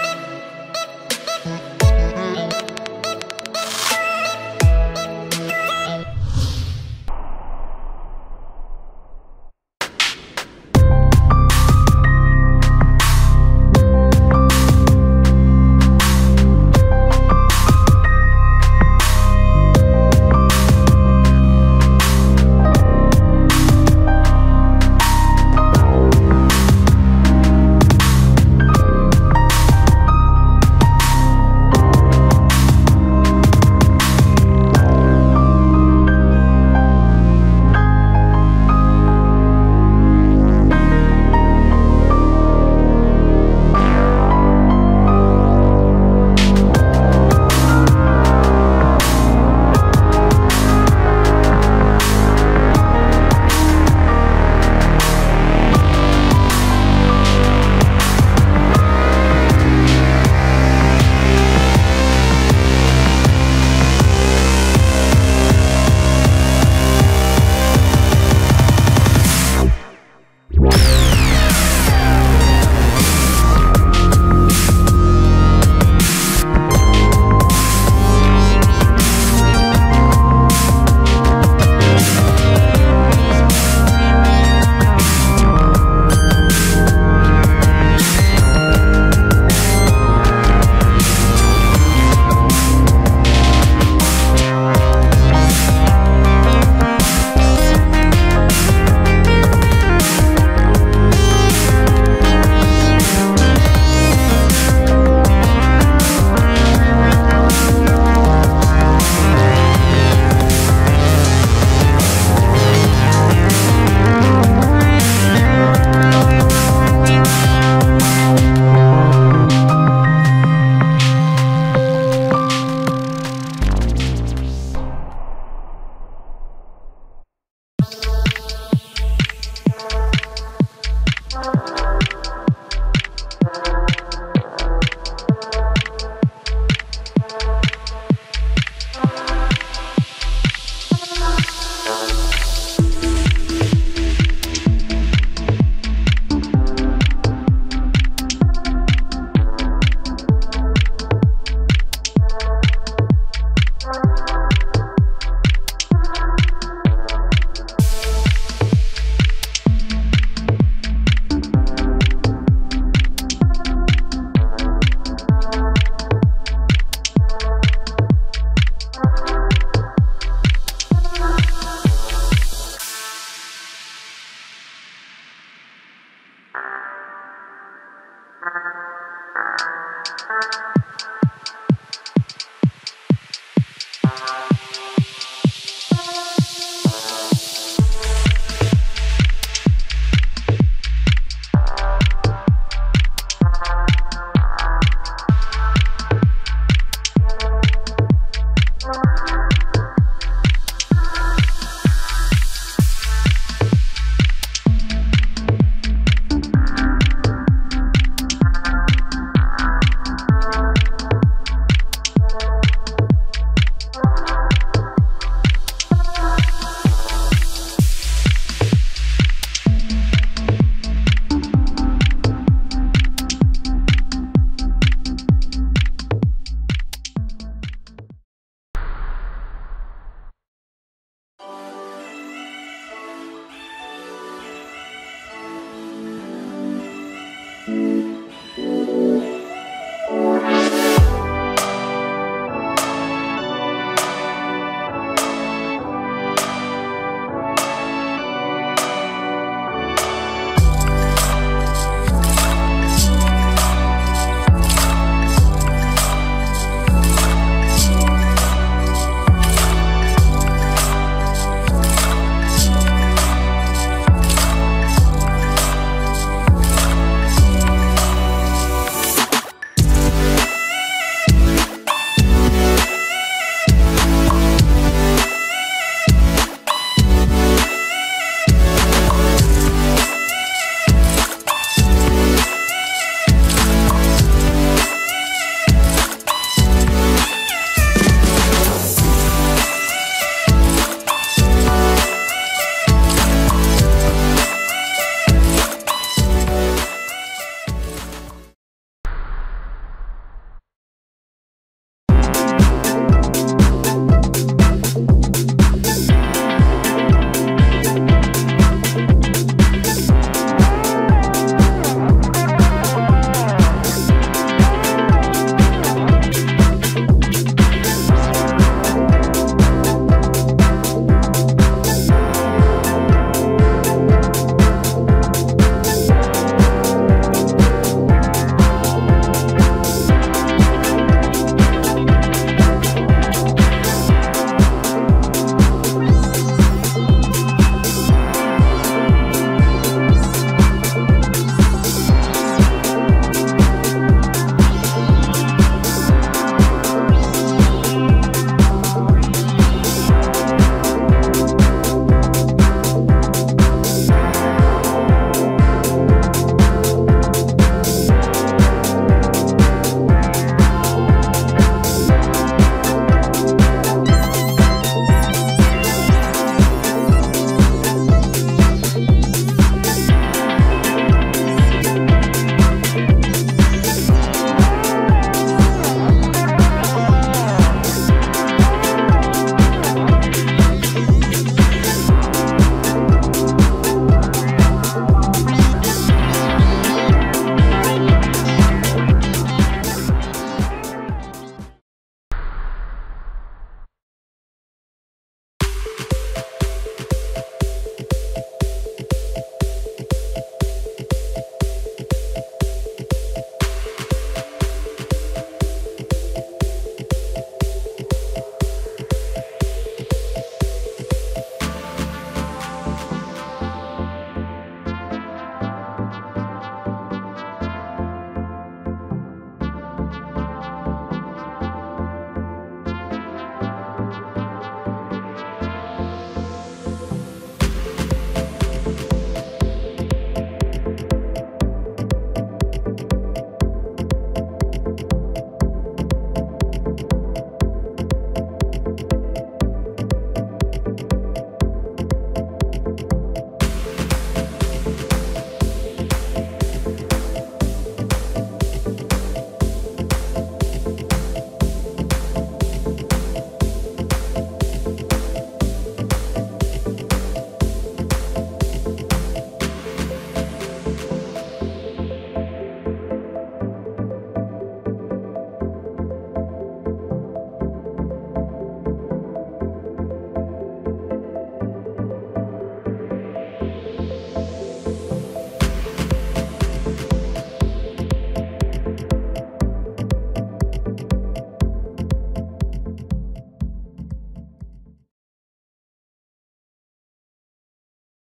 make me